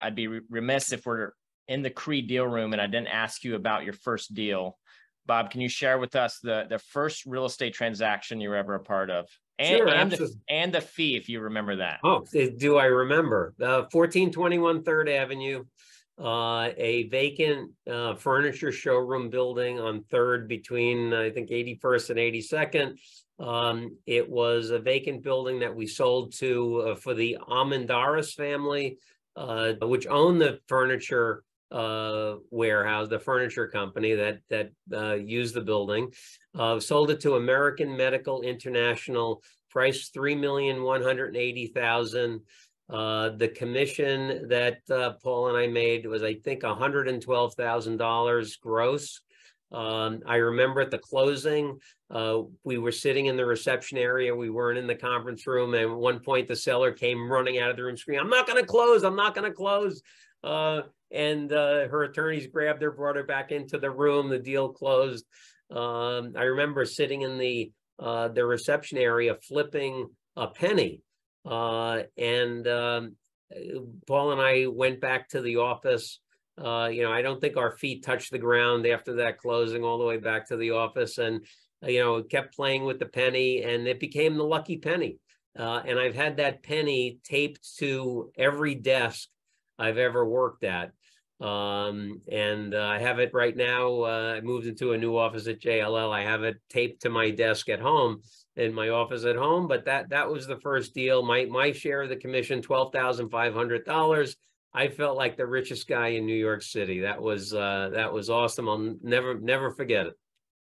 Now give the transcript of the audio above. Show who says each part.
Speaker 1: I'd be re- remiss if we're in the CRE deal room and I didn't ask you about your first deal. Bob, can you share with us the, the first real estate transaction you were ever a part of? And,
Speaker 2: Sure,
Speaker 1: and, the, and the fee, if you remember that.
Speaker 2: Oh, do I remember? Uh, fourteen twenty-one Third Avenue. Uh, a vacant, uh, furniture showroom building on Third between, I think, eighty-first and eighty-second. Um, it was a vacant building that we sold to, uh, for the Amendaris family, uh, which owned the furniture uh, warehouse, the furniture company that, that, uh, used the building. Uh, sold it to American Medical International, price three million, one hundred eighty thousand. Uh, the commission that, uh, Paul and I made was, I think, hundred and twelve thousand dollars gross. Um, I remember at the closing, uh, we were sitting in the reception area. We weren't in the conference room. And at one point, the seller came running out of the room screaming, I'm not gonna close, I'm not gonna close. Uh, and, uh, her attorneys grabbed her, brought her back into the room. The deal closed. Um, I remember sitting in the, uh, the reception area flipping a penny. Uh, and, um, Paul and I went back to the office. Uh, you know, I don't think our feet touched the ground after that closing all the way back to the office and, uh, you know, kept playing with the penny and it became the lucky penny. Uh, and I've had that penny taped to every desk I've ever worked at. Um, and uh, I have it right now. Uh, I moved into a new office at JLL. I have it taped to my desk at home in my office at home, but that that was the first deal. My my share of the commission, twelve thousand five hundred dollars. I felt like the richest guy in New York City. That was uh that was awesome. I'll never never forget it.